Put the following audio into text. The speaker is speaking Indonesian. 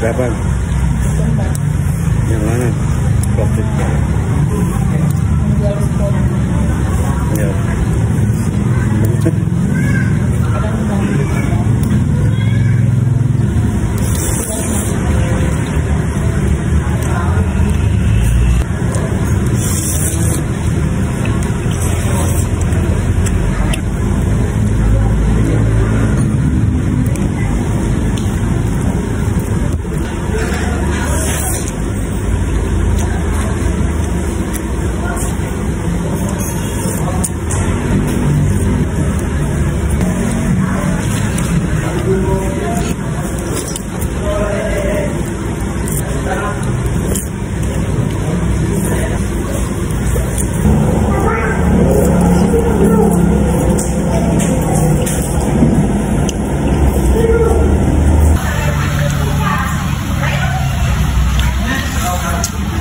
berapa? Thank you.